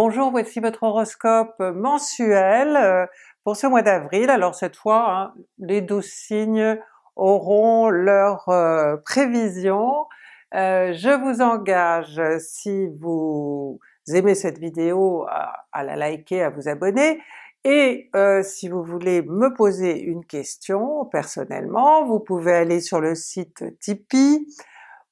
Bonjour, voici votre horoscope mensuel euh, pour ce mois d'avril. Alors cette fois, hein, les douze signes auront leur euh, prévision. Euh, je vous engage, si vous aimez cette vidéo, à, la liker, à vous abonner, et si vous voulez me poser une question personnellement, vous pouvez aller sur le site Tipeee,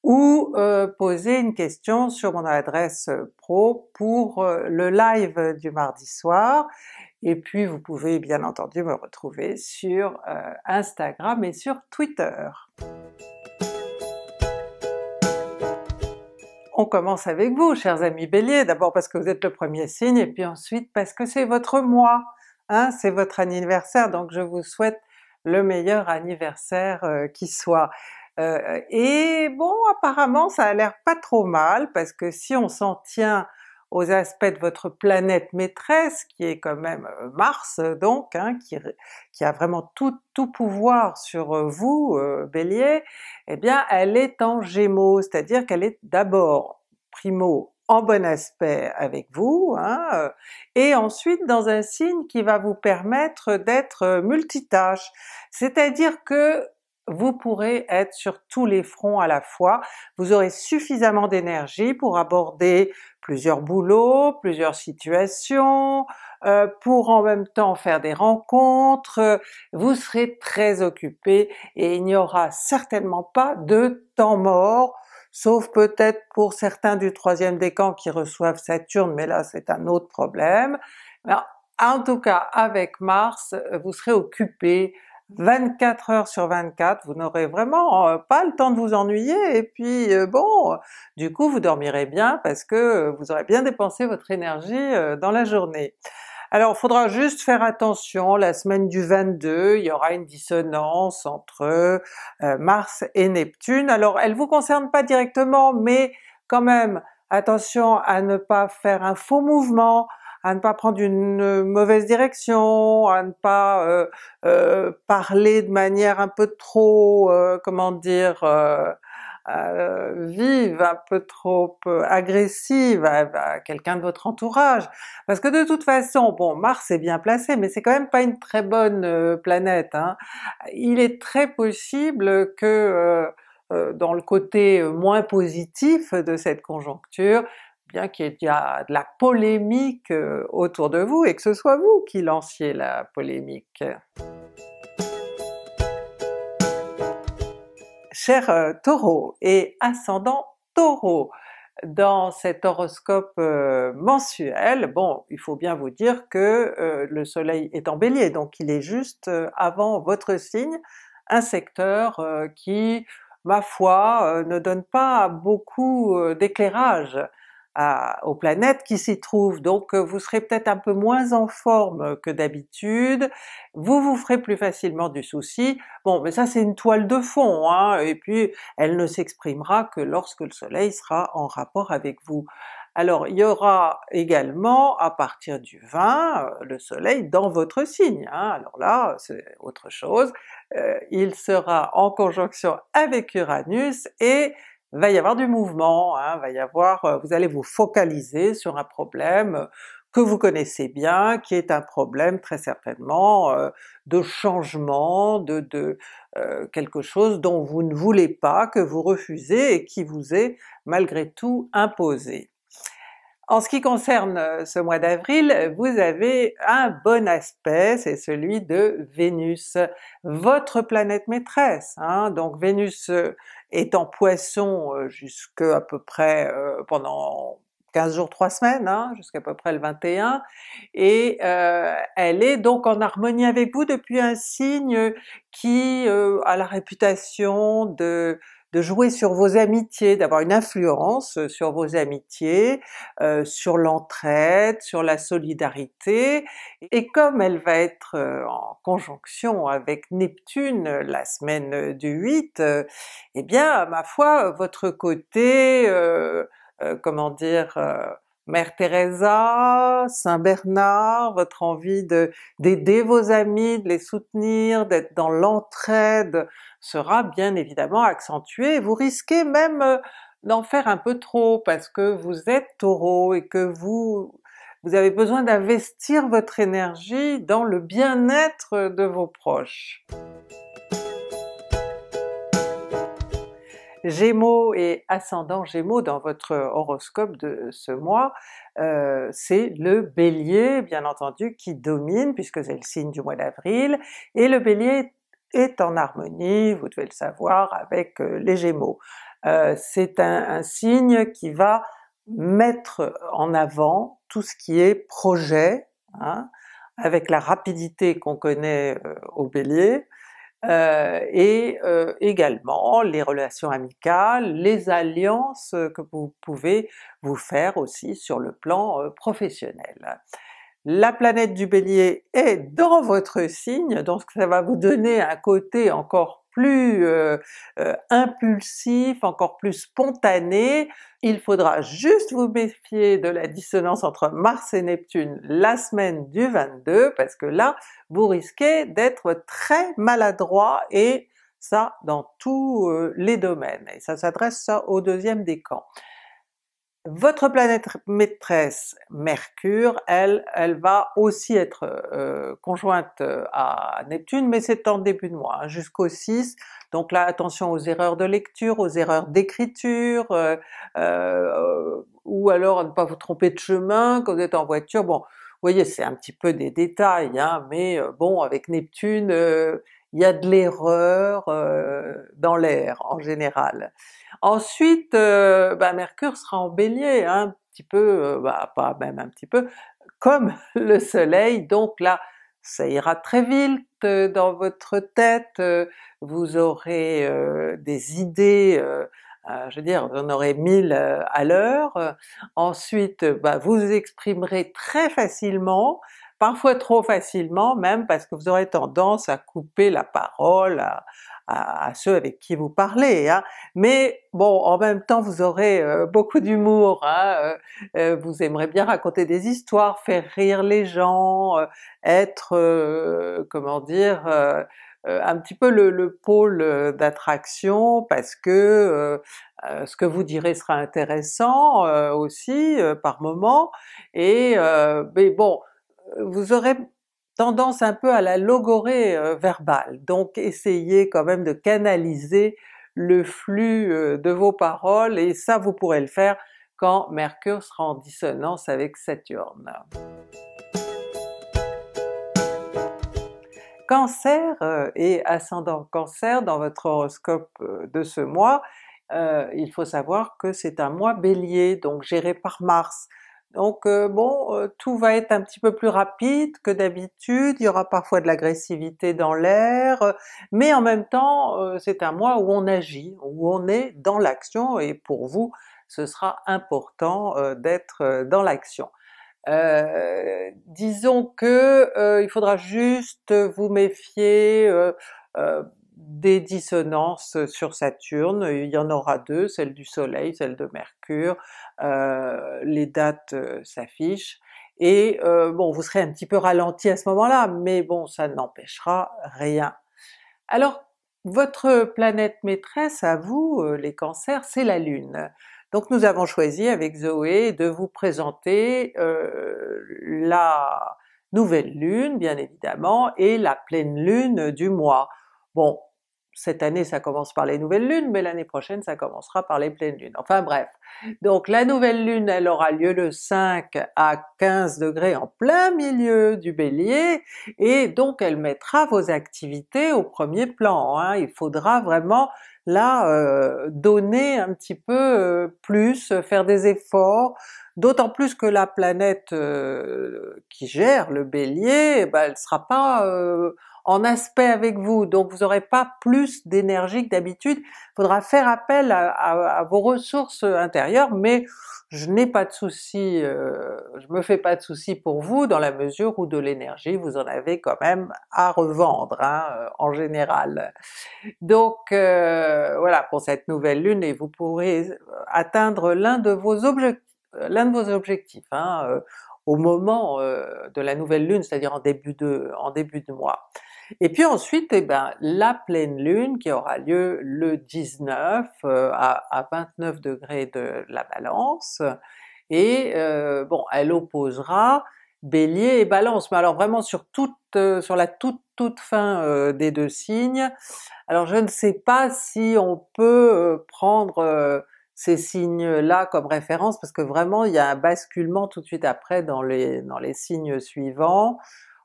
ou euh, poser une question sur mon adresse pro pour euh, le live du mardi soir, et puis vous pouvez bien entendu me retrouver sur euh, Instagram et sur Twitter. On commence avec vous, chers amis Bélier, d'abord parce que vous êtes le premier signe, et puis ensuite parce que c'est votre mois, hein, c'est votre anniversaire, donc je vous souhaite le meilleur anniversaire qui soit. Euh, et bon, apparemment ça a l'air pas trop mal, parce que si on s'en tient aux aspects de votre planète maîtresse, qui est quand même euh, Mars donc, hein, qui, a vraiment tout, tout pouvoir sur euh, vous, Bélier, eh bien elle est en Gémeaux, c'est-à-dire qu'elle est d'abord, primo, en bon aspect avec vous, hein, et ensuite dans un signe qui va vous permettre d'être multitâche, c'est-à-dire que vous pourrez être sur tous les fronts à la fois, vous aurez suffisamment d'énergie pour aborder plusieurs boulots, plusieurs situations, euh, pour en même temps faire des rencontres, vous serez très occupé et il n'y aura certainement pas de temps mort, sauf peut-être pour certains du troisième décan qui reçoivent Saturne, mais là c'est un autre problème. en tout cas avec Mars, vous serez occupé 24 heures sur 24, vous n'aurez vraiment euh, pas le temps de vous ennuyer, et puis euh, bon, du coup vous dormirez bien parce que euh, vous aurez bien dépensé votre énergie dans la journée. Alors il faudra juste faire attention, la semaine du 22, il y aura une dissonance entre Mars et Neptune. Alors elle vous concerne pas directement, mais quand même attention à ne pas faire un faux mouvement, à ne pas prendre une mauvaise direction, à ne pas euh, euh, parler de manière un peu trop, euh, comment dire, vive, un peu trop agressive à, quelqu'un de votre entourage. Parce que de toute façon, bon Mars est bien placé, mais c'est quand même pas une très bonne planète. Hein. Il est très possible que dans le côté moins positif de cette conjoncture, bien qu'il y ait de la polémique euh, autour de vous et que ce soit vous qui lanciez la polémique. Cher euh, Taureau et ascendant Taureau, dans cet horoscope euh, mensuel, bon, il faut bien vous dire que le soleil est en bélier, donc il est juste avant votre signe, un secteur qui, ma foi, ne donne pas beaucoup d'éclairage aux planètes qui s'y trouvent, donc euh, vous serez peut-être un peu moins en forme que d'habitude, vous vous ferez plus facilement du souci, bon mais ça c'est une toile de fond, hein, et puis elle ne s'exprimera que lorsque le soleil sera en rapport avec vous. Alors il y aura également à partir du 20 euh, le soleil dans votre signe, hein. alors là c'est autre chose, euh, il sera en conjonction avec Uranus et va y avoir du mouvement, hein, va y avoir, euh, vous allez vous focaliser sur un problème que vous connaissez bien, qui est un problème très certainement euh, de changement, de, euh, quelque chose dont vous ne voulez pas, que vous refusez et qui vous est malgré tout imposé. En ce qui concerne ce mois d'avril, vous avez un bon aspect, c'est celui de Vénus, votre planète maîtresse. Hein. Donc Vénus est en Poisson euh, jusque à peu près euh, pendant 15 jours, 3 semaines, hein, jusqu'à peu près le 21, et euh, elle est donc en harmonie avec vous depuis un signe qui a la réputation de de jouer sur vos amitiés, d'avoir une influence euh, sur vos amitiés, euh, sur l'entraide, sur la solidarité, et comme elle va être euh, en conjonction avec Neptune la semaine du 8, eh bien ma foi votre côté, comment dire, Mère Teresa, Saint Bernard, votre envie d'aider vos amis, de les soutenir, d'être dans l'entraide sera bien évidemment accentuée, vous risquez même euh, d'en faire un peu trop parce que vous êtes Taureau et que vous vous avez besoin d'investir votre énergie dans le bien-être de vos proches. Gémeaux et ascendant Gémeaux dans votre horoscope de ce mois, euh, c'est le Bélier bien entendu qui domine puisque c'est le signe du mois d'avril, et le Bélier est en harmonie, vous devez le savoir, avec euh, les Gémeaux. Euh, c'est un, signe qui va mettre en avant tout ce qui est projet, hein, avec la rapidité qu'on connaît au Bélier, euh, et euh, également les relations amicales, les alliances que vous pouvez vous faire aussi sur le plan euh, professionnel. La planète du Bélier est dans votre signe, donc ça va vous donner un côté encore plus euh, euh, impulsif, encore plus spontané. Il faudra juste vous méfier de la dissonance entre Mars et Neptune la semaine du 22, parce que là, vous risquez d'être très maladroit et ça dans tous euh, les domaines, et ça s'adresse au deuxième décan. Votre planète maîtresse Mercure, elle, elle va aussi être euh, conjointe euh, à Neptune, mais c'est en début de mois, hein, jusqu'au 6, donc là attention aux erreurs de lecture, aux erreurs d'écriture, euh, ou alors à ne pas vous tromper de chemin quand vous êtes en voiture, bon, vous voyez c'est un petit peu des détails, hein, mais bon avec Neptune, il y a de l'erreur dans l'air en général. Ensuite, euh, bah, Mercure sera en Bélier, hein, un petit peu, euh, bah, pas même un petit peu, comme le Soleil, donc là ça ira très vite euh, dans votre tête, vous aurez des idées, je veux dire, vous en aurez mille à l'heure, ensuite bah, vous exprimerez très facilement, parfois trop facilement même parce que vous aurez tendance à couper la parole, à, ceux avec qui vous parlez, hein. mais bon en même temps vous aurez euh, beaucoup d'humour, hein. Euh, euh, vous aimerez bien raconter des histoires, faire rire les gens, être, comment dire, un petit peu le, le pôle d'attraction parce que ce que vous direz sera intéressant aussi par moment, et mais bon, vous aurez tendance un peu à la logorée euh, verbale, donc essayez quand même de canaliser le flux euh, de vos paroles, et ça vous pourrez le faire quand Mercure sera en dissonance avec Saturne. Cancer euh, et ascendant Cancer dans votre horoscope de ce mois, il faut savoir que c'est un mois Bélier, donc géré par Mars. Donc euh, bon, euh, tout va être un petit peu plus rapide que d'habitude, il y aura parfois de l'agressivité dans l'air, mais en même temps euh, c'est un mois où on agit, où on est dans l'action, et pour vous ce sera important d'être dans l'action. disons que il faudra juste vous méfier des dissonances sur Saturne, il y en aura deux, celle du Soleil, celle de Mercure, euh, les dates euh, s'affichent, et euh, bon vous serez un petit peu ralenti à ce moment-là, mais bon ça n'empêchera rien. Alors votre planète maîtresse à vous, les cancers, c'est la Lune. Donc nous avons choisi avec Zoé de vous présenter la nouvelle Lune bien évidemment, et la pleine Lune du mois. Bon, cette année ça commence par les nouvelles lunes, mais l'année prochaine ça commencera par les pleines lunes. Enfin bref, donc la nouvelle lune elle aura lieu le 5 à 15 degrés en plein milieu du Bélier, et donc elle mettra vos activités au premier plan. Hein. Il faudra vraiment là euh, donner un petit peu euh, plus, faire des efforts, d'autant plus que la planète euh, qui gère le Bélier, ben, elle sera pas en aspect avec vous, donc vous n'aurez pas plus d'énergie que d'habitude, il faudra faire appel à, vos ressources intérieures, mais je n'ai pas de souci, euh, je me fais pas de souci pour vous dans la mesure où de l'énergie vous en avez quand même à revendre hein, euh, en général. Donc euh, voilà pour cette nouvelle lune et vous pourrez atteindre l'un de vos objectifs, l'un de vos objectifs hein, au moment de la nouvelle lune, c'est-à-dire en début de mois. Et puis ensuite, eh ben, la pleine lune qui aura lieu le 19 euh, à, 29 degrés de la Balance, et bon elle opposera Bélier et Balance, mais alors vraiment sur toute, sur la toute toute fin des deux signes. Alors je ne sais pas si on peut prendre ces signes-là comme référence parce que vraiment il y a un basculement tout de suite après dans les, dans les signes suivants.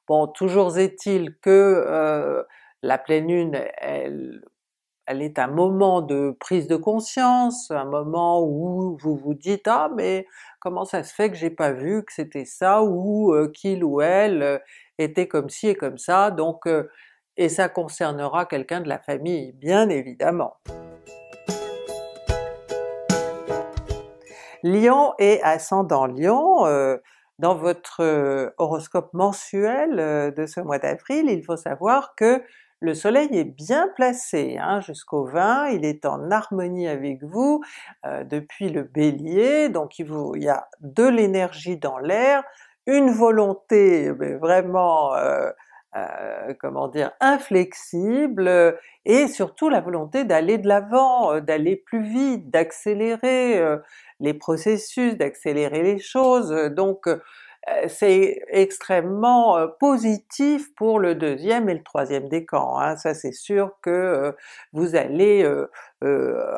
Bon, toujours est-il que euh, la pleine lune, elle, elle est un moment de prise de conscience, un moment où vous vous dites ah mais comment ça se fait que j'ai pas vu que c'était ça ou euh, qu'il ou elle euh, était comme ci et comme ça, donc et ça concernera quelqu'un de la famille bien évidemment. Lion et ascendant Lion, euh, dans votre euh, horoscope mensuel euh, de ce mois d'avril, il faut savoir que le soleil est bien placé hein, jusqu'au 20, il est en harmonie avec vous depuis le Bélier, donc il, vous, y a de l'énergie dans l'air, une volonté vraiment euh, comment dire, inflexible, et surtout la volonté d'aller de l'avant, d'aller plus vite, d'accélérer les processus, d'accélérer les choses, donc euh, c'est extrêmement euh, positif pour le deuxième et le troisième décan. Hein. Ça c'est sûr que euh, vous allez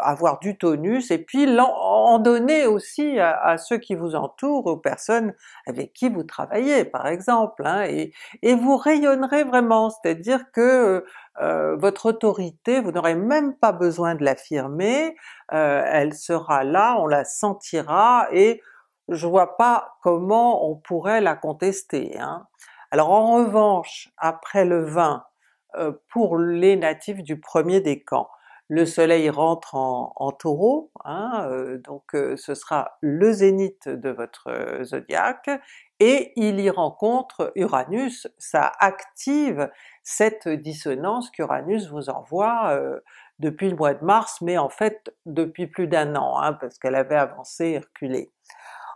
avoir du tonus et puis en, donner aussi à, ceux qui vous entourent, aux personnes avec qui vous travaillez par exemple, hein, et, vous rayonnerez vraiment, c'est-à-dire que votre autorité, vous n'aurez même pas besoin de l'affirmer, elle sera là, on la sentira et je vois pas comment on pourrait la contester. Hein. Alors en revanche, après le 20, euh, pour les natifs du premier décan, le soleil rentre en, Taureau, hein, euh, donc euh, ce sera le zénith de votre zodiaque, et il y rencontre Uranus, ça active cette dissonance qu'Uranus vous envoie depuis le mois de mars, mais en fait depuis plus d'un an, hein, parce qu'elle avait avancé et reculé.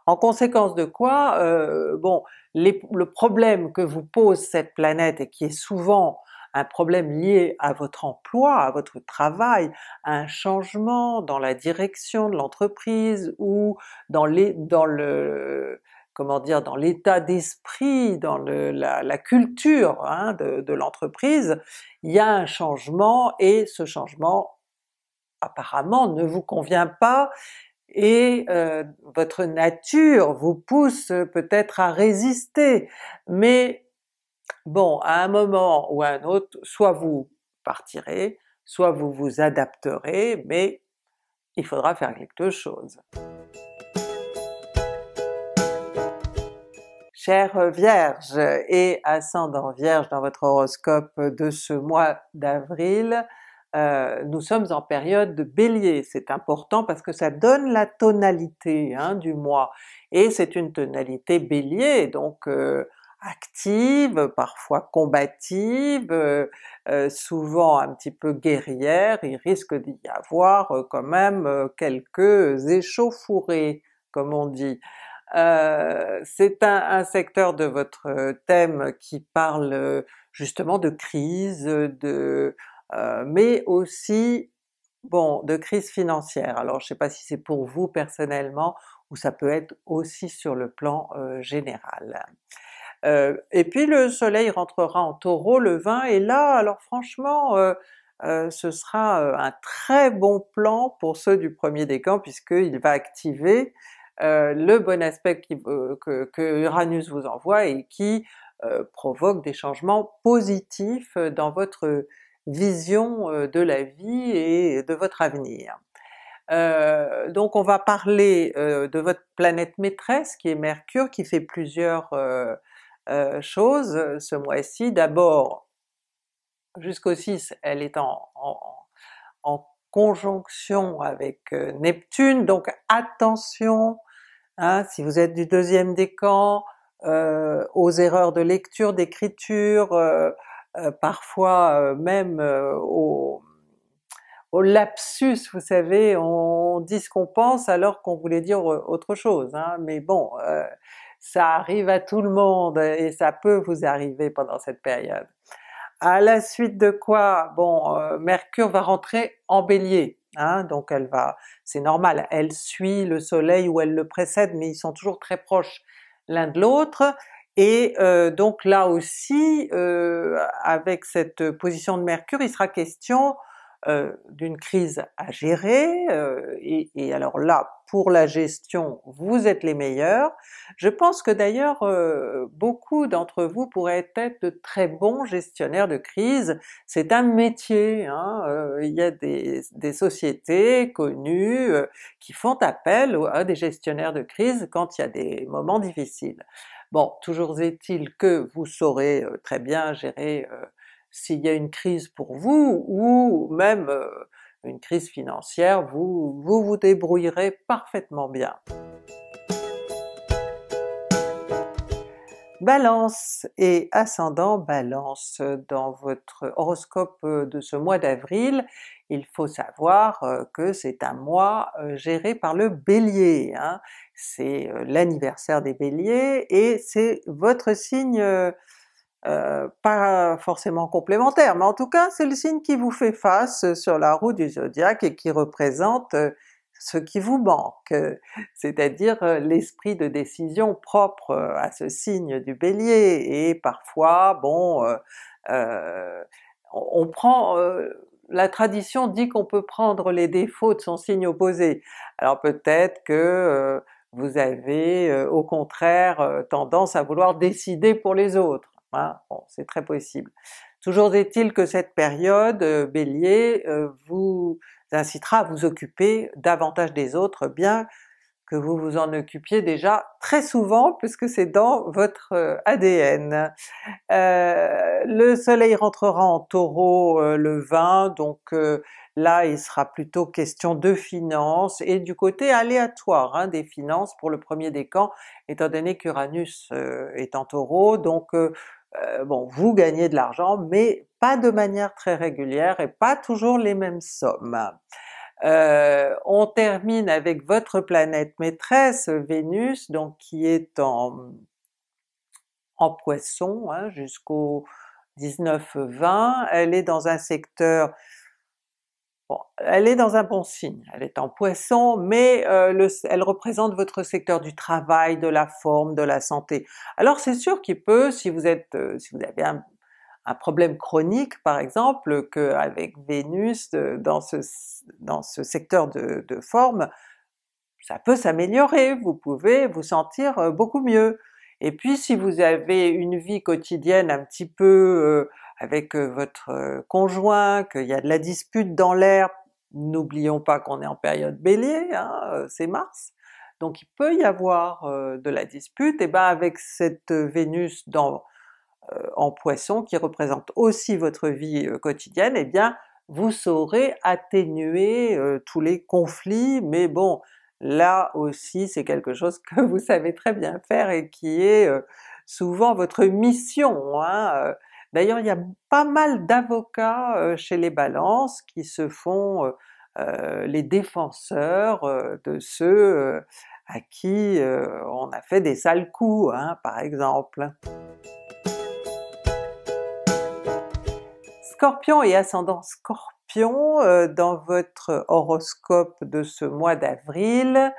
En conséquence de quoi, euh, bon, le problème que vous pose cette planète et qui est souvent un problème lié à votre emploi, à votre travail, à un changement dans la direction de l'entreprise ou dans, le comment dire, dans l'état d'esprit, dans la, culture hein, de l'entreprise, il y a un changement et ce changement apparemment ne vous convient pas et euh, votre nature vous pousse peut-être à résister, mais bon, à un moment ou à un autre, soit vous partirez, soit vous vous adapterez, mais il faudra faire quelque chose. Chère Vierge et ascendant Vierge dans votre horoscope de ce mois d'avril, euh, nous sommes en période de Bélier, c'est important parce que ça donne la tonalité hein, du mois, et c'est une tonalité Bélier, donc euh, active, parfois combative, euh, souvent un petit peu guerrière, il risque d'y avoir quand même quelques échauffourées, comme on dit. c'est un, un, secteur de votre thème qui parle justement de crise, de euh, mais aussi bon de crise financière. Alors je ne sais pas si c'est pour vous personnellement ou ça peut être aussi sur le plan euh, général. Euh, et puis le soleil rentrera en Taureau le 20 et là alors franchement ce sera un très bon plan pour ceux du premier décan puisqu'il va activer le bon aspect que, que, Uranus vous envoie et qui provoque des changements positifs dans votre vision euh, de la vie et de votre avenir. Euh, donc on va parler euh, de votre planète maîtresse qui est Mercure, qui fait plusieurs choses ce mois-ci. D'abord, jusqu'au 6, elle est en, conjonction avec Neptune, donc attention hein, si vous êtes du deuxième décan, aux erreurs de lecture, d'écriture, parfois euh, même euh, au, lapsus, vous savez, on dit ce qu'on pense alors qu'on voulait dire autre chose, hein. mais bon, ça arrive à tout le monde et ça peut vous arriver pendant cette période. À la suite de quoi, bon, Mercure va rentrer en Bélier, hein, donc elle va, c'est normal, elle suit le soleil ou elle le précède, mais ils sont toujours très proches l'un de l'autre, et euh, donc là aussi, euh, avec cette position de Mercure, il sera question euh, d'une crise à gérer, et, et, alors là, pour la gestion, vous êtes les meilleurs. Je pense que d'ailleurs beaucoup d'entre vous pourraient être de très bons gestionnaires de crise, c'est un métier, hein, il y a des, des sociétés connues qui font appel à des gestionnaires de crise quand il y a des moments difficiles. Bon, toujours est-il que vous saurez euh, très bien gérer euh, s'il y a une crise pour vous, ou même euh, une crise financière, vous, vous débrouillerez parfaitement bien. Balance et ascendant Balance, dans votre horoscope de ce mois d'avril, il faut savoir que c'est un mois géré par le Bélier. Hein c'est euh, l'anniversaire des Béliers et c'est votre signe euh, euh, pas forcément complémentaire, mais en tout cas c'est le signe qui vous fait face sur la roue du zodiaque et qui représente ce qui vous manque, c'est-à-dire l'esprit de décision propre à ce signe du Bélier, et parfois, bon, on prend la tradition dit qu'on peut prendre les défauts de son signe opposé. Alors peut-être que vous avez euh, au contraire euh, tendance à vouloir décider pour les autres. Hein? Bon, c'est très possible. Toujours est-il que cette période euh, Bélier vous incitera à vous occuper davantage des autres, bien que vous vous en occupiez déjà très souvent puisque c'est dans votre ADN. Euh, le soleil rentrera en Taureau le 20, donc Là, il sera plutôt question de finances et du côté aléatoire hein, des finances pour le premier décan, étant donné qu'Uranus euh, est en Taureau, donc euh, euh, bon, vous gagnez de l'argent, mais pas de manière très régulière et pas toujours les mêmes sommes. On termine avec votre planète maîtresse, Vénus, donc qui est en, en Poisson hein, jusqu'au 19-20, elle est dans un secteur Bon, elle est dans un bon signe, elle est en Poisson, mais euh, elle représente votre secteur du travail, de la forme, de la santé. Alors c'est sûr qu'il peut, si vous êtes, euh, si vous avez un, problème chronique par exemple, qu'avec Vénus euh, dans ce, secteur de, forme, ça peut s'améliorer, vous pouvez vous sentir beaucoup mieux. Et puis si vous avez une vie quotidienne un petit peu avec votre conjoint, qu'il y a de la dispute dans l'air, n'oublions pas qu'on est en période Bélier, hein, c'est Mars, donc il peut y avoir de la dispute, et ben avec cette Vénus dans, en Poisson qui représente aussi votre vie quotidienne, et eh bien vous saurez atténuer tous les conflits, mais bon, là aussi c'est quelque chose que vous savez très bien faire et qui est souvent votre mission. Hein, D'ailleurs il y a pas mal d'avocats chez les balances qui se font les défenseurs de ceux à qui on a fait des sales coups, hein, par exemple. Scorpion et ascendant Scorpion, dans votre horoscope de ce mois d'avril,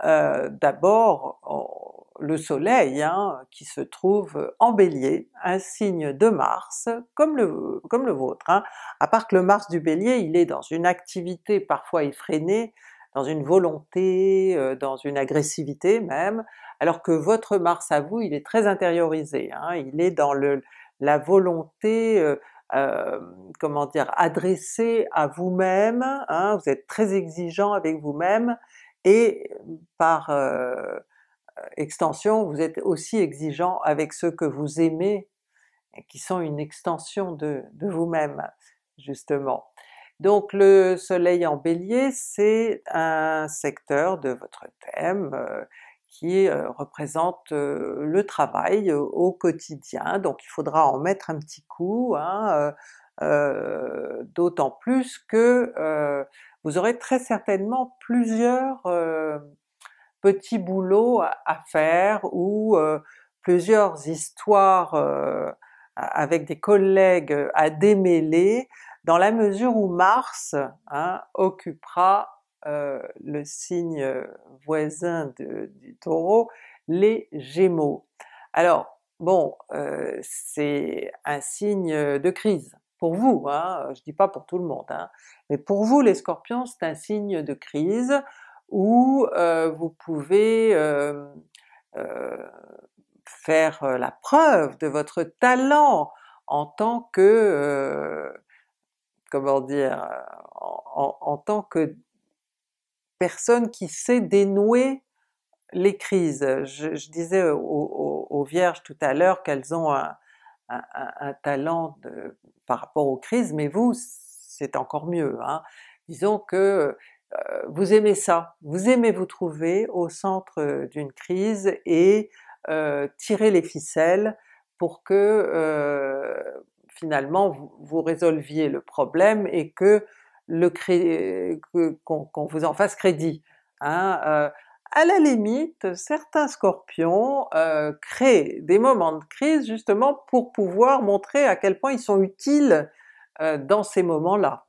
d'abord le soleil hein, qui se trouve en Bélier, un signe de Mars, comme le, comme le vôtre, hein. à part que le Mars du Bélier il est dans une activité parfois effrénée, dans une volonté, euh, dans une agressivité même, alors que votre Mars à vous il est très intériorisé, hein. il est dans le, la volonté euh, euh, comment dire, adressée à vous-même, hein. vous êtes très exigeant avec vous-même, et par extension, vous êtes aussi exigeant avec ceux que vous aimez, qui sont une extension de, vous-même, justement. Donc le soleil en bélier, c'est un secteur de votre thème euh, qui euh, représente euh, le travail au quotidien, donc il faudra en mettre un petit coup, hein, d'autant plus que vous aurez très certainement plusieurs petits boulots à, faire ou euh, plusieurs histoires euh, avec des collègues à démêler, dans la mesure où Mars hein, occupera euh, le signe voisin du Taureau, les Gémeaux. Alors bon, euh, c'est un signe de crise pour vous, hein, je dis pas pour tout le monde, hein, mais pour vous les Scorpions c'est un signe de crise où euh, vous pouvez faire la preuve de votre talent en tant que, comment dire, en, tant que personne qui sait dénouer les crises. Je, disais aux, Vierges tout à l'heure qu'elles ont un, talent par rapport aux crises, mais vous c'est encore mieux. Hein. Disons que vous aimez ça, vous aimez vous trouver au centre d'une crise et tirer les ficelles pour que finalement vous, résolviez le problème et que le qu'on vous en fasse crédit. Hein. à la limite, certains scorpions créent des moments de crise justement pour pouvoir montrer à quel point ils sont utiles dans ces moments-là.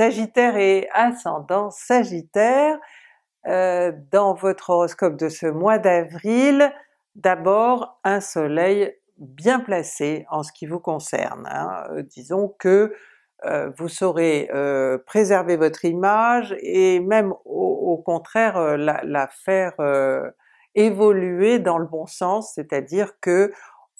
Sagittaire et ascendant Sagittaire, euh, dans votre horoscope de ce mois d'avril, d'abord un soleil bien placé en ce qui vous concerne. Hein. Euh, disons que euh, vous saurez préserver votre image et même au, contraire la, faire évoluer dans le bon sens, c'est-à-dire que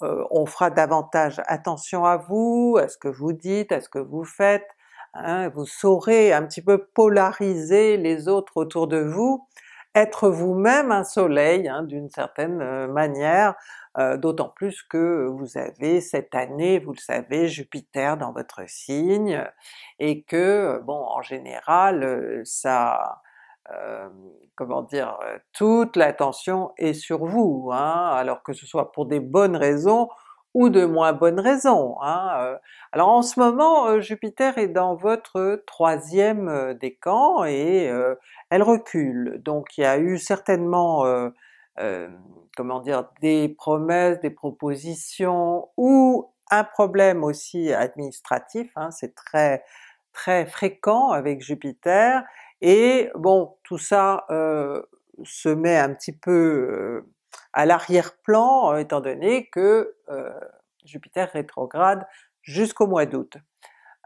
on fera davantage attention à vous, à ce que vous dites, à ce que vous faites, Hein, vous saurez un petit peu polariser les autres autour de vous, être vous-même un soleil hein, d'une certaine euh, manière, euh, d'autant plus que vous avez cette année, vous le savez, Jupiter dans votre signe, et que bon en général euh, ça comment dire, toute l'attention est sur vous, hein, alors que ce soit pour des bonnes raisons ou de moins bonnes raisons. Hein, euh. Alors en ce moment euh, Jupiter est dans votre troisième euh, décan et elle recule, donc il y a eu certainement comment dire, des promesses, des propositions ou un problème aussi administratif, hein, c'est très très fréquent avec Jupiter, et bon tout ça se met un petit peu à l'arrière-plan étant donné que euh, Jupiter rétrograde jusqu'au mois d'août.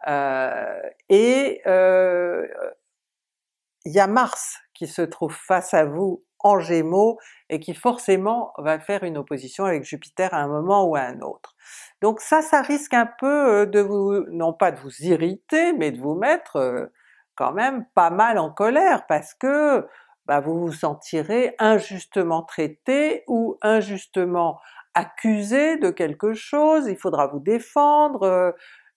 Euh, et euh, il y a Mars qui se trouve face à vous en Gémeaux et qui forcément va faire une opposition avec Jupiter à un moment ou à un autre. Donc ça, ça risque un peu de vous, non pas de vous irriter, mais de vous mettre quand même pas mal en colère parce que bah vous vous sentirez injustement traité ou injustement accusé de quelque chose, il faudra vous défendre, euh,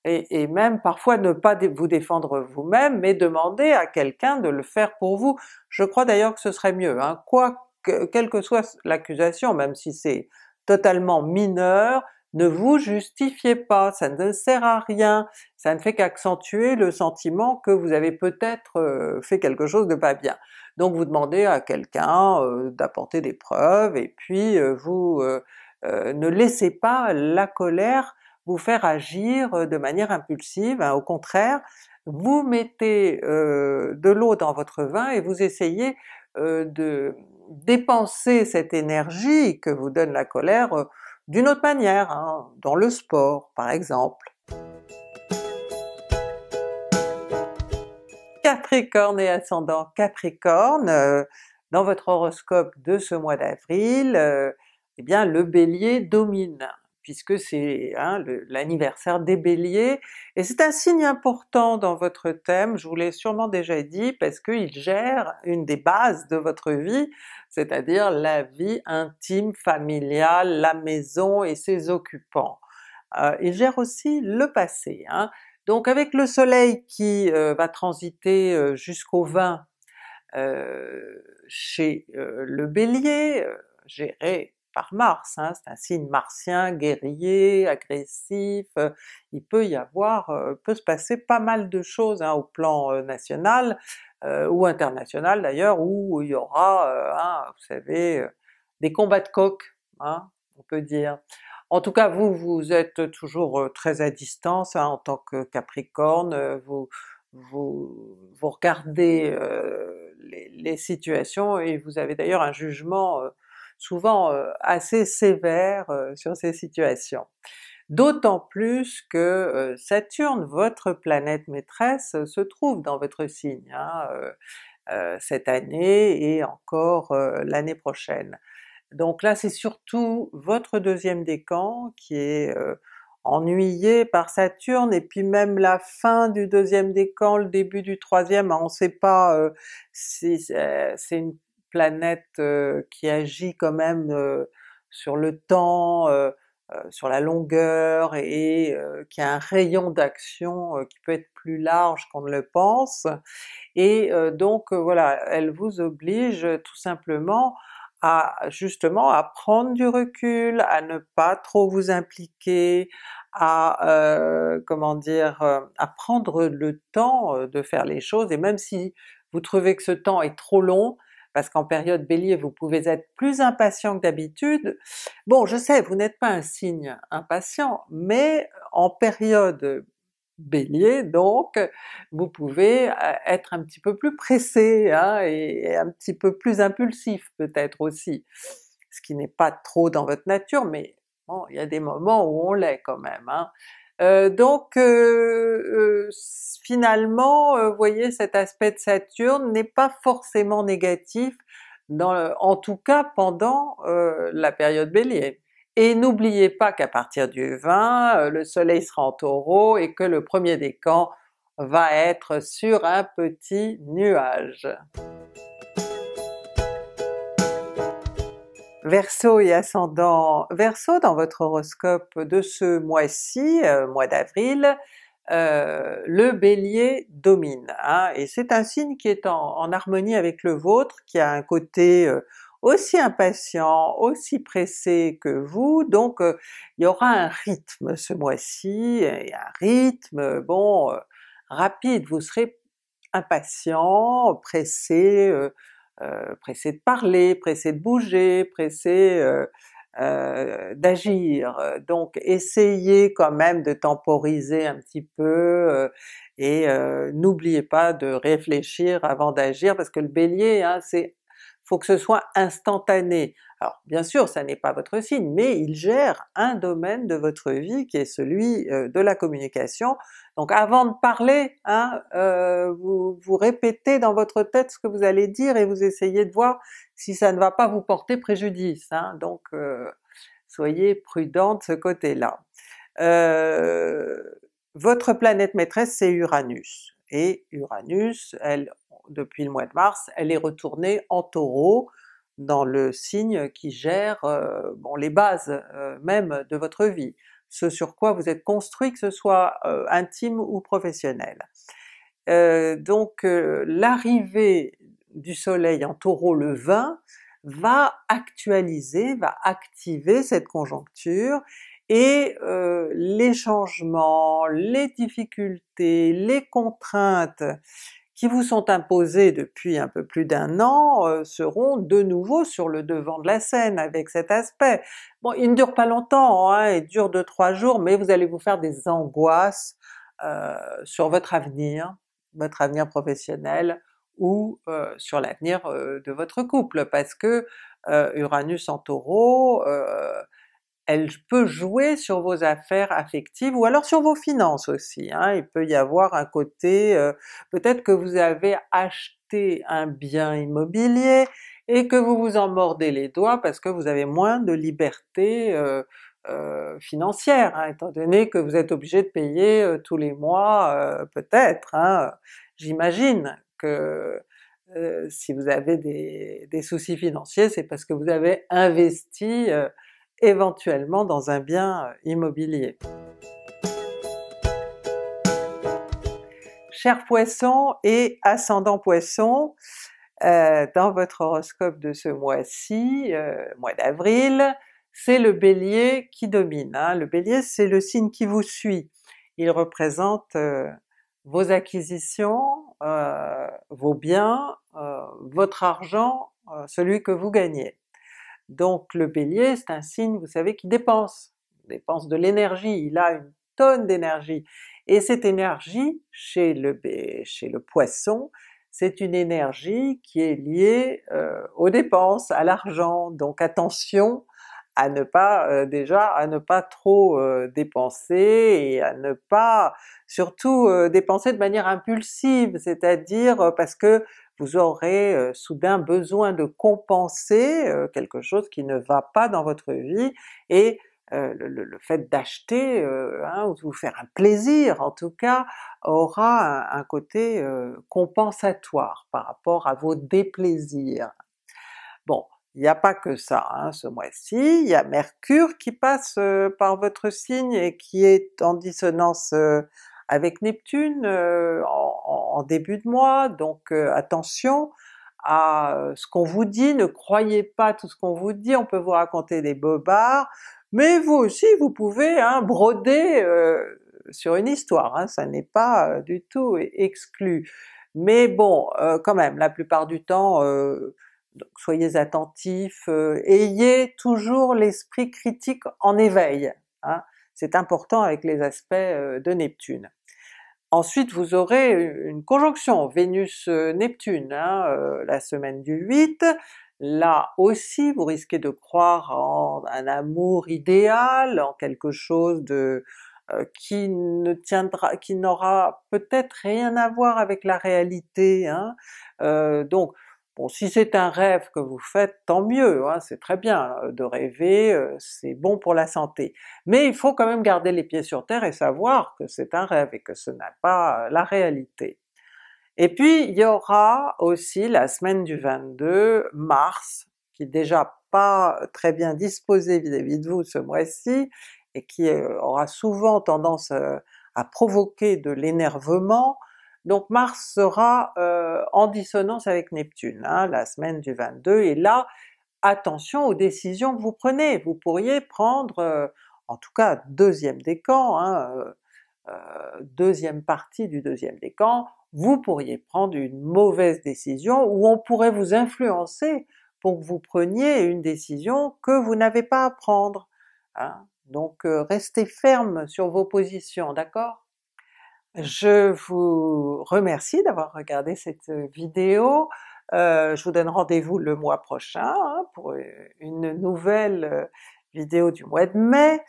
et, même parfois ne pas vous défendre vous-même, mais demander à quelqu'un de le faire pour vous. Je crois d'ailleurs que ce serait mieux, hein. quoi que, quelle que soit l'accusation, même si c'est totalement mineur, ne vous justifiez pas, ça ne sert à rien, ça ne fait qu'accentuer le sentiment que vous avez peut-être euh, fait quelque chose de pas bien. Donc vous demandez à quelqu'un euh, d'apporter des preuves et puis euh, vous ne laissez pas la colère vous faire agir de manière impulsive, hein. au contraire, vous mettez de l'eau dans votre vin et vous essayez de dépenser cette énergie que vous donne la colère d'une autre manière, hein, dans le sport par exemple. Capricorne et ascendant Capricorne, euh, dans votre horoscope de ce mois d'avril, euh, eh bien le Bélier domine, puisque c'est hein, l'anniversaire des Béliers, et c'est un signe important dans votre thème, je vous l'ai sûrement déjà dit, parce qu'il gère une des bases de votre vie, c'est-à-dire la vie intime, familiale, la maison et ses occupants. Euh, il gère aussi le passé. Hein. Donc avec le soleil qui euh, va transiter euh, jusqu'au 20 chez le Bélier, géré par Mars, hein, c'est un signe martien, guerrier, agressif, il peut y avoir, peut se passer pas mal de choses hein, au plan national, euh, ou international d'ailleurs, où il y aura, euh, hein, vous savez, euh, des combats de coq, hein, on peut dire. En tout cas vous, vous êtes toujours très à distance hein, en tant que Capricorne, vous, vous, vous regardez les, les, situations et vous avez d'ailleurs un jugement souvent assez sévère sur ces situations. D'autant plus que Saturne, votre planète maîtresse, se trouve dans votre signe hein, cette année et encore l'année prochaine. Donc là c'est surtout votre deuxième décan qui est ennuyé par Saturne, et puis même la fin du deuxième décan, le début du troisième, on ne sait pas si c'est une planète qui agit quand même sur le temps, sur la longueur, et qui a un rayon d'action qui peut être plus large qu'on ne le pense, et donc voilà, elle vous oblige tout simplement à justement à prendre du recul, à ne pas trop vous impliquer, à comment dire, à prendre le temps de faire les choses, et même si vous trouvez que ce temps est trop long, parce qu'en période Bélier vous pouvez être plus impatient que d'habitude. Bon je sais, vous n'êtes pas un signe impatient, mais en période Bélier donc, vous pouvez être un petit peu plus pressé hein, et un petit peu plus impulsif peut-être aussi, ce qui n'est pas trop dans votre nature, mais bon, il y a des moments où on l'est quand même. Hein. Euh, donc euh, euh, finalement, vous voyez cet aspect de Saturne n'est pas forcément négatif, en tout cas pendant la période Bélier. Et n'oubliez pas qu'à partir du 20, le soleil sera en Taureau et que le premier décan va être sur un petit nuage. Verseau et ascendant Verseau dans votre horoscope de ce mois-ci, euh, mois d'avril, euh, le Bélier domine, hein, et c'est un signe qui est en, harmonie avec le vôtre, qui a un côté euh, aussi impatient, aussi pressé que vous, donc il y aura un rythme ce mois-ci, un rythme bon rapide, vous serez impatient, pressé, euh, pressé de parler, pressé de bouger, pressé euh, euh, d'agir. Donc essayez quand même de temporiser un petit peu et n'oubliez pas de réfléchir avant d'agir parce que le Bélier, hein, c'est faut que ce soit instantané. Alors bien sûr ça n'est pas votre signe, mais il gère un domaine de votre vie qui est celui de la communication, donc avant de parler, hein, euh, vous, vous répétez dans votre tête ce que vous allez dire et vous essayez de voir si ça ne va pas vous porter préjudice, hein. donc euh, soyez prudent de ce côté-là. Euh, votre planète maîtresse c'est Uranus, et Uranus, elle, depuis le mois de mars, elle est retournée en Taureau, dans le signe qui gère bon, les bases même de votre vie ce sur quoi vous êtes construit, que ce soit euh, intime ou professionnel. Euh, donc euh, l'arrivée du soleil en Taureau le 20 va actualiser, va activer cette conjoncture et les changements, les difficultés, les contraintes qui vous sont imposés depuis un peu plus d'un an euh, seront de nouveau sur le devant de la scène avec cet aspect. Bon, il ne dure pas longtemps, hein, il dure 2-3 jours, mais vous allez vous faire des angoisses euh, sur votre avenir, votre avenir professionnel, ou euh, sur l'avenir de votre couple, parce que Uranus en Taureau, elle peut jouer sur vos affaires affectives ou alors sur vos finances aussi. Hein. Il peut y avoir un côté, euh, peut-être que vous avez acheté un bien immobilier et que vous vous en mordez les doigts parce que vous avez moins de liberté euh, euh, financière, hein, étant donné que vous êtes obligé de payer tous les mois peut-être. Hein. J'imagine que si vous avez des, des soucis financiers, c'est parce que vous avez investi éventuellement dans un bien euh, immobilier. Cher Poisson et ascendant Poisson, euh, dans votre horoscope de ce mois-ci, euh, mois d'avril, c'est le Bélier qui domine. Hein. Le Bélier c'est le signe qui vous suit. Il représente vos acquisitions, vos biens, votre argent, celui que vous gagnez. Donc le Bélier c'est un signe, vous savez, qui dépense. dépense de l'énergie, il a une tonne d'énergie, et cette énergie chez le, chez le Poisson, c'est une énergie qui est liée euh, aux dépenses, à l'argent, donc attention à ne pas euh, déjà à ne pas trop euh, dépenser et à ne pas surtout dépenser de manière impulsive, c'est-à-dire parce que vous aurez soudain besoin de compenser quelque chose qui ne va pas dans votre vie et le, le, fait d'acheter hein, ou de vous faire un plaisir en tout cas aura un, côté compensatoire par rapport à vos déplaisirs. Bon, il n'y a pas que ça hein, ce mois-ci, il y a Mercure qui passe par votre signe et qui est en dissonance avec Neptune en, début de mois, donc attention à ce qu'on vous dit, ne croyez pas tout ce qu'on vous dit, on peut vous raconter des bobards, mais vous aussi vous pouvez hein, broder sur une histoire, hein, ça n'est pas du tout exclu. Mais bon, quand même, la plupart du temps, soyez attentifs, ayez toujours l'esprit critique en éveil, hein. c'est important avec les aspects de Neptune. Ensuite vous aurez une conjonction Vénus-Neptune la semaine du 8, Là aussi vous risquez de croire en un amour idéal, en quelque chose de euh, qui ne tiendra, qui n'aura peut-être rien à voir avec la réalité. Hein. Euh, donc bon, si c'est un rêve que vous faites, tant mieux, hein, c'est très bien euh, de rêver, c'est bon pour la santé. Mais il faut quand même garder les pieds sur terre et savoir que c'est un rêve et que ce n'est pas la réalité. Et puis il y aura aussi la semaine du 22, Mars, qui est déjà pas très bien disposé vis-à-vis de vous ce mois-ci, et qui euh, aura souvent tendance euh, à provoquer de l'énervement, donc Mars sera euh, en dissonance avec Neptune, hein, la semaine du 22, et là attention aux décisions que vous prenez, vous pourriez prendre, en tout cas deuxième décan, hein, deuxième partie du deuxième décan, vous pourriez prendre une mauvaise décision ou on pourrait vous influencer pour que vous preniez une décision que vous n'avez pas à prendre. Hein. Donc euh, restez ferme sur vos positions, d'accord? Je vous remercie d'avoir regardé cette vidéo, euh, je vous donne rendez-vous le mois prochain hein, pour une nouvelle euh, vidéo du mois de mai,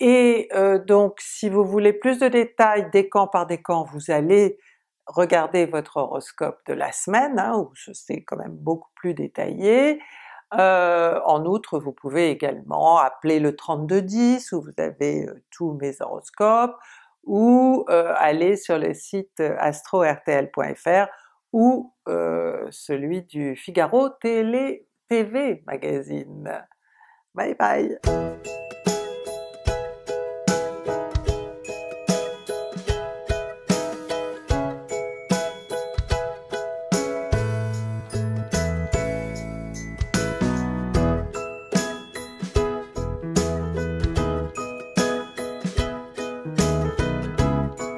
et donc si vous voulez plus de détails décan par décan, vous allez regardez votre horoscope de la semaine, hein, où c'est quand même beaucoup plus détaillé. Euh, en outre, vous pouvez également appeler le 3210 où vous avez euh, tous mes horoscopes, ou euh, aller sur le site astrortl.fr ou celui du Figaro Télé TV Magazine. Bye bye!